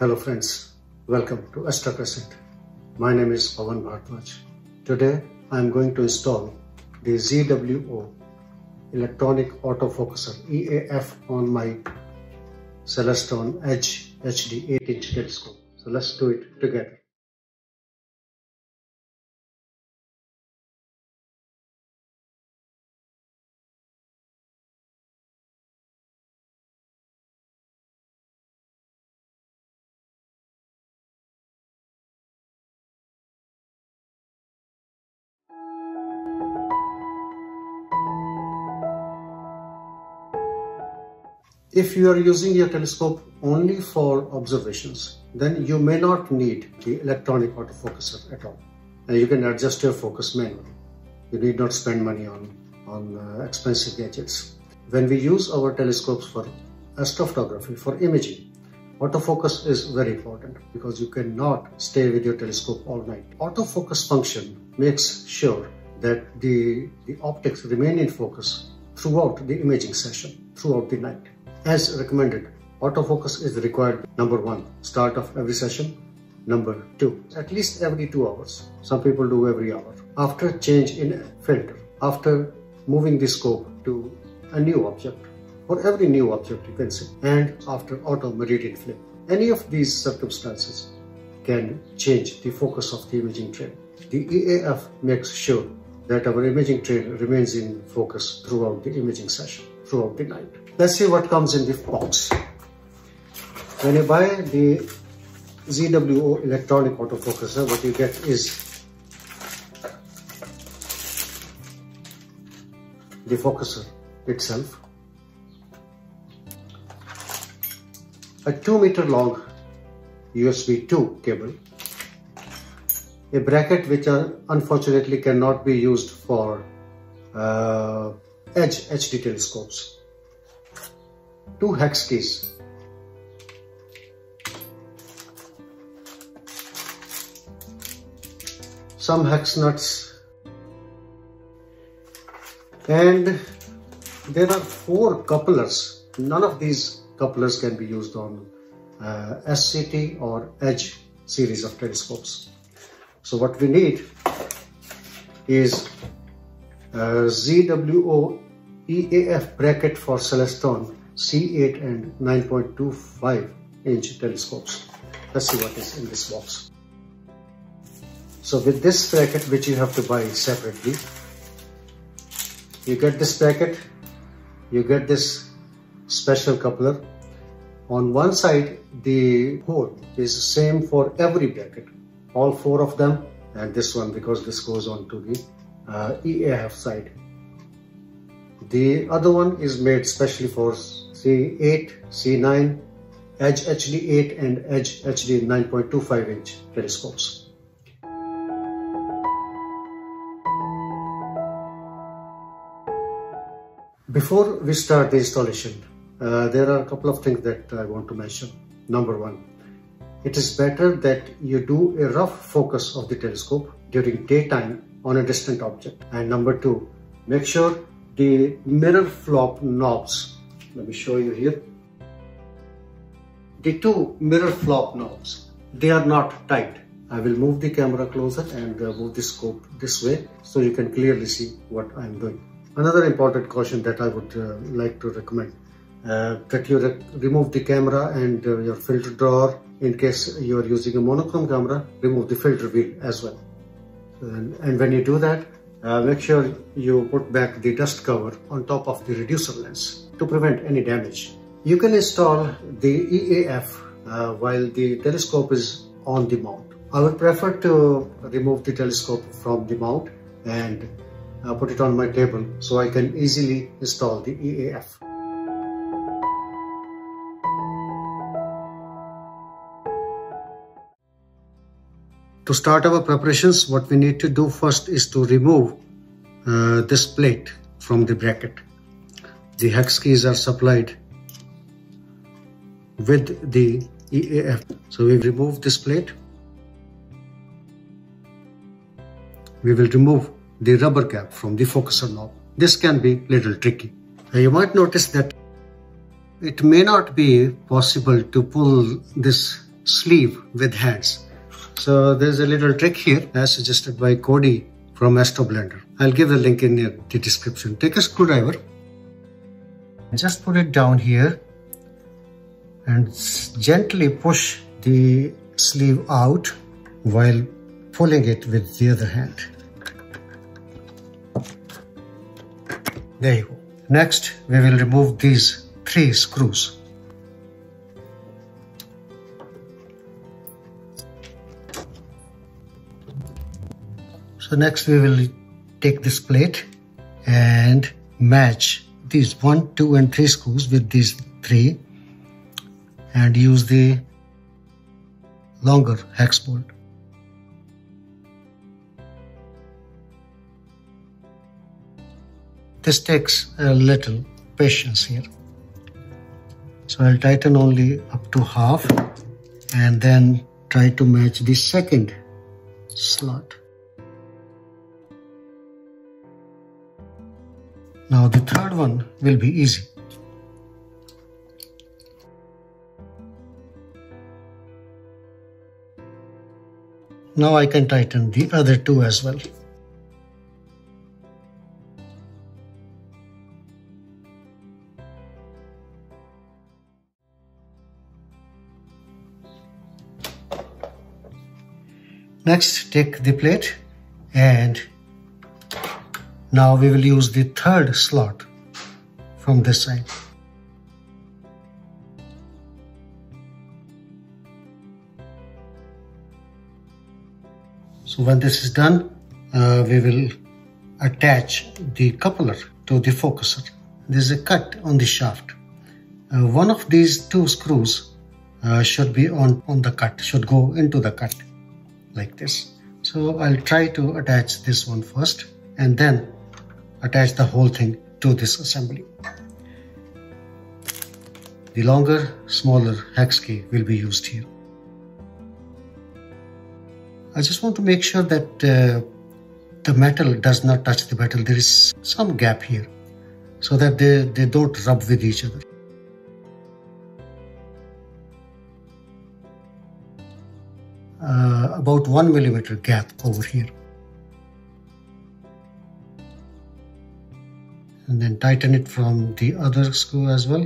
Hello friends, welcome to Astro Crescent. My name is Pawan Bharadwaj. Today I am going to install the ZWO electronic autofocuser EAF on my Celestron Edge HD 8 inch telescope. So let's do it together. If you are using your telescope only for observations, then you may not need the electronic autofocuser at all. And you can adjust your focus manually. You need not spend money on, on uh, expensive gadgets. When we use our telescopes for astrophotography, for imaging, autofocus is very important because you cannot stay with your telescope all night. Autofocus function makes sure that the, the optics remain in focus throughout the imaging session, throughout the night. As recommended, autofocus is required number one, start of every session. Number two, at least every two hours. Some people do every hour. After change in filter, after moving the scope to a new object, for every new object you can see, and after auto meridian flip. Any of these circumstances can change the focus of the imaging trail. The EAF makes sure that our imaging trail remains in focus throughout the imaging session, throughout the night. Let's see what comes in the box. When you buy the ZWO electronic autofocuser, what you get is the focuser itself, a 2 meter long USB 2 cable, a bracket which uh, unfortunately cannot be used for uh, edge HD telescopes, two hex keys. Some hex nuts and there are four couplers. None of these couplers can be used on uh, SCT or Edge series of telescopes. So what we need is Uh, a ZWO EAF bracket for Celestron C8 and 9.25 inch telescopes. Let's see what is in this box. So with this bracket which you have to buy separately, you get this bracket, you get this special coupler. On one side, the hole is the same for every bracket, all four of them, and this one because this goes on to the uh, EAF side. The other one is made specially for C8, C9, Edge HD8 and Edge HD 9.25 inch telescopes. Before we start the installation, uh, there are a couple of things that I want to mention. Number one, it is better that you do a rough focus of the telescope during daytime on a distant object. And number two, make sure the mirror flop knobs let me show you here. The two mirror flop knobs, they are not tight. I will move the camera closer and uh, move the scope this way so you can clearly see what I'm doing. Another important caution that I would uh, like to recommend uh, that you re remove the camera and uh, your filter drawer in case you are using a monochrome camera, remove the filter wheel as well. And, and when you do that, uh, make sure you put back the dust cover on top of the reducer lens to prevent any damage. You can install the EAF uh, while the telescope is on the mount. I would prefer to remove the telescope from the mount and uh, put it on my table so I can easily install the EAF. To start our preparations, what we need to do first is to remove uh, this plate from the bracket. The hex keys are supplied with the EAF. So we remove this plate. We will remove the rubber cap from the focuser knob. This can be a little tricky. You might notice that it may not be possible to pull this sleeve with hands. So there's a little trick here as suggested by Cody from Astro Blender. I'll give the link in the description. Take a screwdriver and just put it down here and gently push the sleeve out while pulling it with the other hand. There you go. Next, we will remove these three screws. So next we will take this plate and match these one, two and three screws with these three and use the longer hex bolt. This takes a little patience here. So I'll tighten only up to half and then try to match the second slot. Now the third one will be easy. Now I can tighten the other two as well. Next, take the plate and now we will use the third slot from this side. So when this is done, uh, we will attach the coupler to the focuser. There's a cut on the shaft. Uh, one of these two screws uh, should be on, on the cut, should go into the cut like this. So I'll try to attach this one first and then attach the whole thing to this assembly. The longer, smaller hex key will be used here. I just want to make sure that uh, the metal does not touch the metal. There is some gap here so that they, they don't rub with each other. uh, about one millimeter gap over here. And then tighten it from the other screw as well.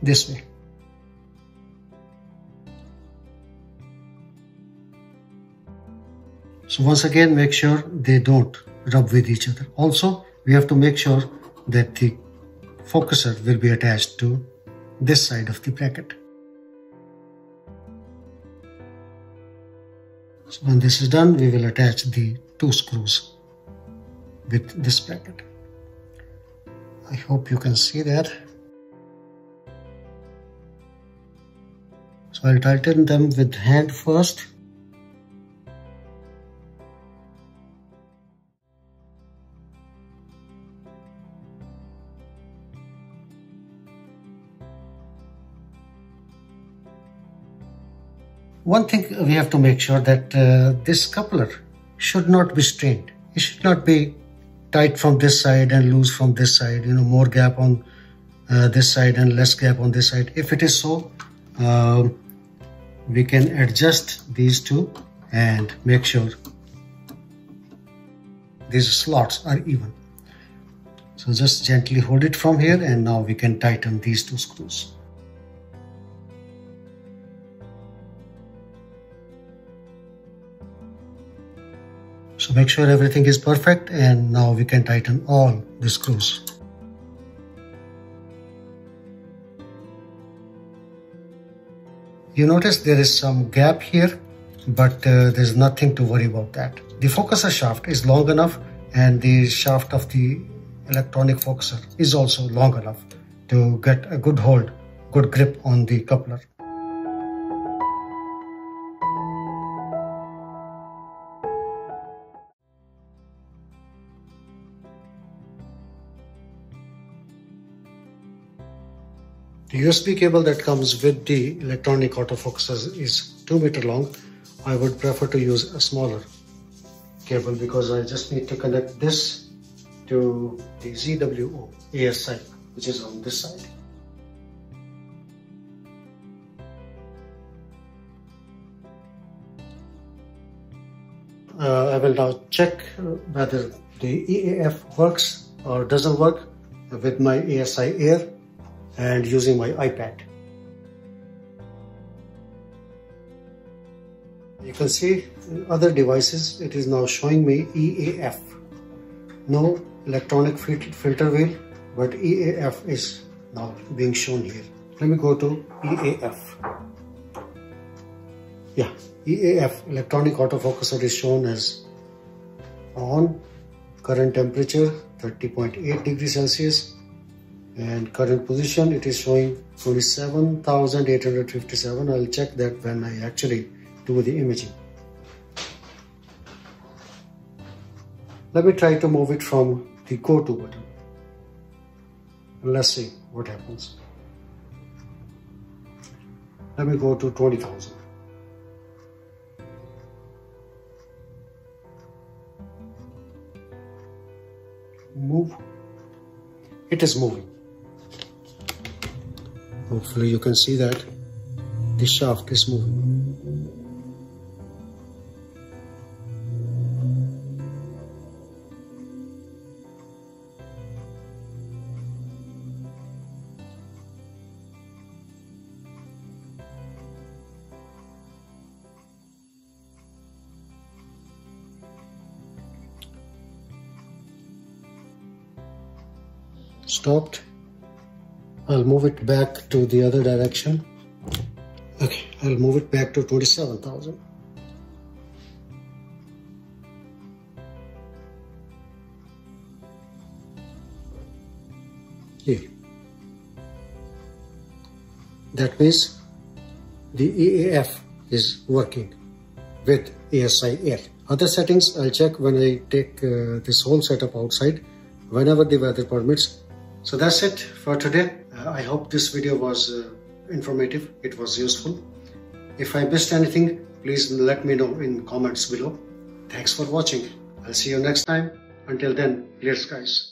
This way. So once again, make sure they don't rub with each other. Also, we have to make sure that the focuser will be attached to this side of the bracket. So when this is done, we will attach the two screws with this bracket. I hope you can see that. So I'll tighten them with hand first One thing we have to make sure that uh, this coupler should not be strained. It should not be tight from this side and loose from this side, you know, more gap on uh, this side and less gap on this side. If it is so, um, we can adjust these two and make sure these slots are even. So just gently hold it from here and now we can tighten these two screws. So make sure everything is perfect and now we can tighten all the screws. You notice there is some gap here, but uh, there's nothing to worry about that. The focuser shaft is long enough and the shaft of the electronic focuser is also long enough to get a good hold, good grip on the coupler. The USB cable that comes with the electronic autofocus is 2 meter long. I would prefer to use a smaller cable because I just need to connect this to the ZWO ASI, which is on this side. Uh, I will now check whether the EAF works or doesn't work with my ASI Air and using my iPad. You can see other devices, it is now showing me EAF. No electronic filter wheel, but EAF is now being shown here. Let me go to EAF. Yeah, EAF, electronic autofocuser is shown as on, current temperature 30.8 degrees Celsius and current position it is showing 27,857 I'll check that when I actually do the imaging. Let me try to move it from the go to button let's see what happens. Let me go to 20,000 move. It is moving hopefully you can see that the shaft is moving. Stopped I'll move it back to the other direction okay I'll move it back to 27,000 here that means the EAF is working with ASI Air. Other settings I'll check when I take uh, this whole setup outside whenever the weather permits so that's it for today. I hope this video was uh, informative. It was useful. If I missed anything, please let me know in comments below. Thanks for watching. I'll see you next time. Until then, clear skies.